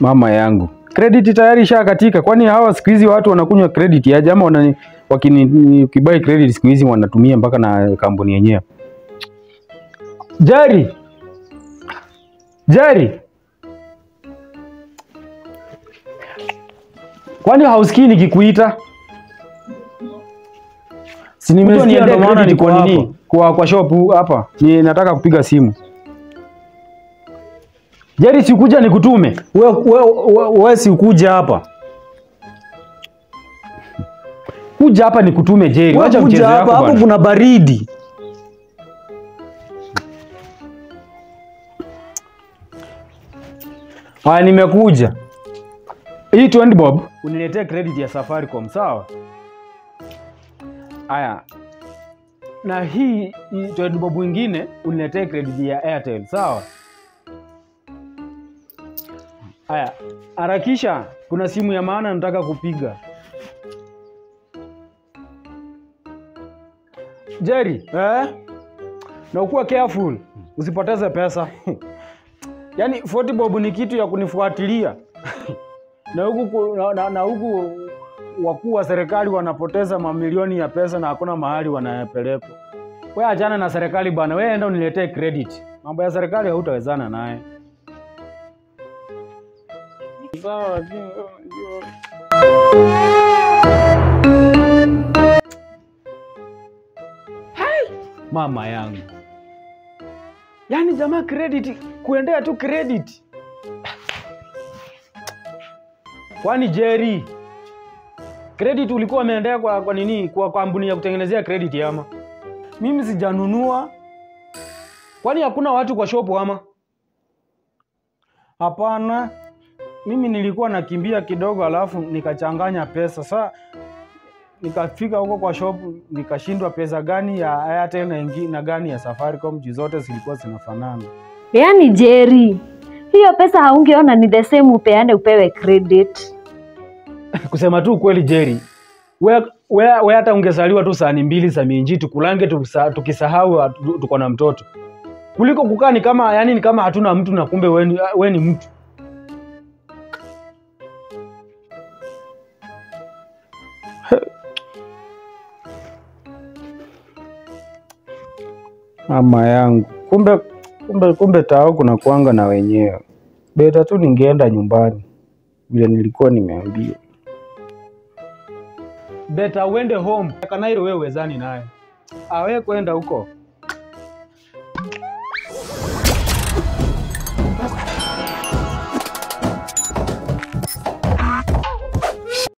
Mama yangu, credit tayari ishakatika. Kwani hawa siku hizi watu wanakunywa credit aje? Ama wana wakini ukibai credit siku hizi wanatumia mpaka na kampuni yenyewe. Jari, Jari, kwani hausikii nikikuita? Si nimesikia ndio maana niko nini? Kwa, kwa shop hapa ni nataka kupiga simu. Jerry, sikuja nikutume. We, we, we, we si ukuja hapa. Kuja hapa nikutume. We Wacha mchezo wako bwana. hapo kuna baridi. Haya, nimekuja. Hii 20 bob uniletee credit ya Safaricom, sawa? Haya, na hii tu 20 bob wingine uniletee credit ya Airtel, sawa? Haya, harakisha, kuna simu ya maana nataka kupiga. Jerry, eh? Na ukuwa careful, usipoteze pesa. Yaani 40 bob ni kitu ya kunifuatilia na huku na, na, huku wakuu wa serikali wanapoteza mamilioni ya pesa na hakuna mahali wanayapelekwa. Wewe achana na serikali bwana, wewe enda uniletee credit. Mambo ya serikali hautawezana naye. Sawa! Mama yangu, yaani jamaa credit, kuendea tu credit. Kwani Jerry, credit ulikuwa umeendea kwa, kwa nini? Kwa kampuni ya kutengenezea credit ama? Mimi sijanunua. Kwani hakuna watu kwa shop ama? Hapana, mimi nilikuwa nakimbia kidogo, alafu nikachanganya pesa. Sa nikafika huko kwa shop nikashindwa pesa gani ya Airtel na, na gani ya Safaricom, juu zote zilikuwa zinafanana. Yaani Jerry, hiyo pesa haungeona ni the same upeane upewe credit. kusema tu ukweli Jerry, we, we, we hata ungezaliwa tu saani mbili za minji tukulange tukisa- tukisahau tuko na mtoto kuliko kukaa ni kama yani ni kama hatuna mtu na kumbe we we ni mtu. mama yangu, kumbe kumbe kumbe tao kuna kuanga na wenyewe. Beta tu ningeenda nyumbani vile nilikuwa nimeambia Beta uende home. Kanairo wewe wezani naye. Awe kwenda huko.